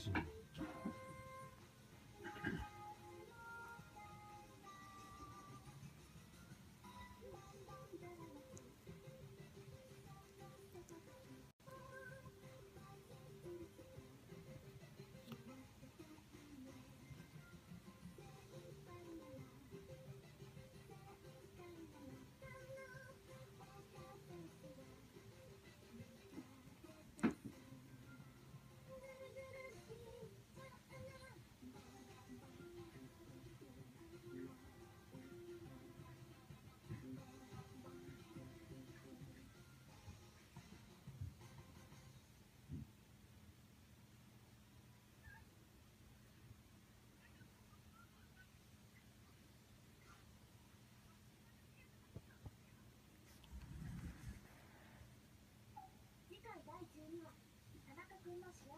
soon. 第12話田中君の幸せ